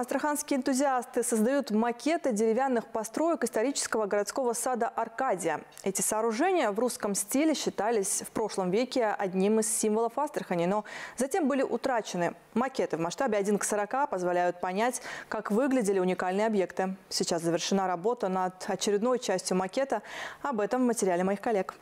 Астраханские энтузиасты создают макеты деревянных построек исторического городского сада «Аркадия». Эти сооружения в русском стиле считались в прошлом веке одним из символов Астрахани, но затем были утрачены. Макеты в масштабе 1 к 40 позволяют понять, как выглядели уникальные объекты. Сейчас завершена работа над очередной частью макета. Об этом в материале моих коллег.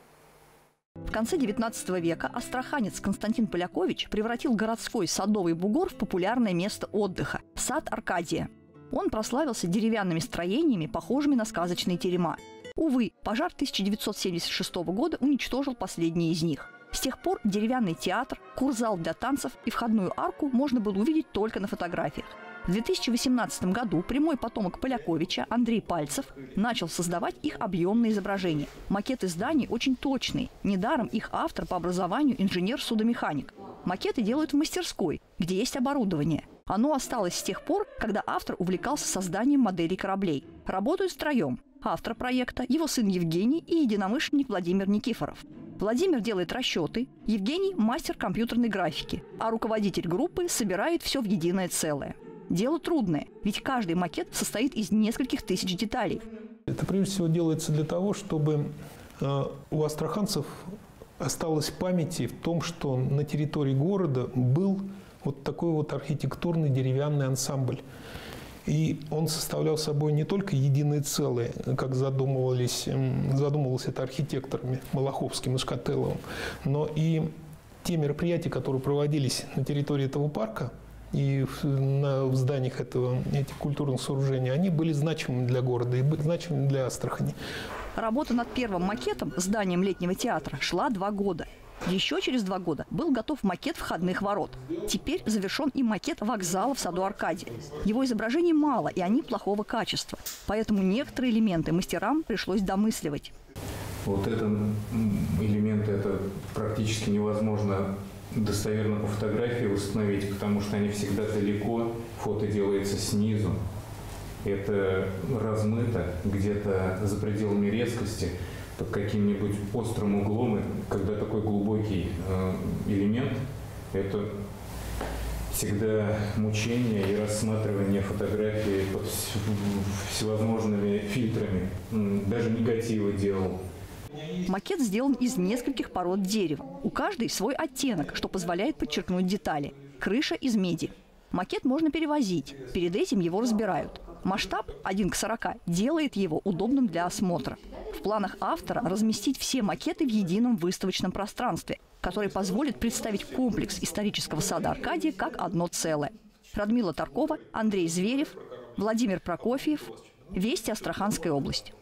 В конце XIX века астраханец Константин Полякович превратил городской садовый бугор в популярное место отдыха – сад Аркадия. Он прославился деревянными строениями, похожими на сказочные терема. Увы, пожар 1976 года уничтожил последние из них. С тех пор деревянный театр, курзал для танцев и входную арку можно было увидеть только на фотографиях. В 2018 году прямой потомок Поляковича Андрей Пальцев начал создавать их объемные изображения. Макеты зданий очень точные. Недаром их автор по образованию инженер-судомеханик. Макеты делают в мастерской, где есть оборудование. Оно осталось с тех пор, когда автор увлекался созданием моделей кораблей. Работают втроем. Автор проекта, его сын Евгений и единомышленник Владимир Никифоров. Владимир делает расчеты, Евгений – мастер компьютерной графики, а руководитель группы собирает все в единое целое. Дело трудное, ведь каждый макет состоит из нескольких тысяч деталей. Это прежде всего делается для того, чтобы э, у астраханцев осталось памяти в том, что на территории города был вот такой вот архитектурный деревянный ансамбль. И он составлял собой не только единое целое, как задумывались, задумывалось это архитекторами Малаховским и Шкателовым, но и те мероприятия, которые проводились на территории этого парка, и в, на, в зданиях этого, этих культурных сооружений, они были значимыми для города и были значимыми для Астрахани. Работа над первым макетом, зданием летнего театра, шла два года. Еще через два года был готов макет входных ворот. Теперь завершен и макет вокзала в саду Аркадия. Его изображений мало, и они плохого качества. Поэтому некоторые элементы мастерам пришлось домысливать. Вот этот элемент это практически невозможно достоверно по фотографии установить, потому что они всегда далеко, фото делается снизу. Это размыто где-то за пределами резкости, под каким-нибудь острым углом. И когда такой глубокий э, элемент, это всегда мучение и рассматривание фотографии под всевозможными фильтрами. Даже негативы делал. Макет сделан из нескольких пород дерева. У каждой свой оттенок, что позволяет подчеркнуть детали. Крыша из меди. Макет можно перевозить. Перед этим его разбирают. Масштаб 1 к 40 делает его удобным для осмотра. В планах автора разместить все макеты в едином выставочном пространстве, который позволит представить комплекс исторического сада Аркадия как одно целое. Радмила Таркова, Андрей Зверев, Владимир Прокофьев. Вести Астраханская область.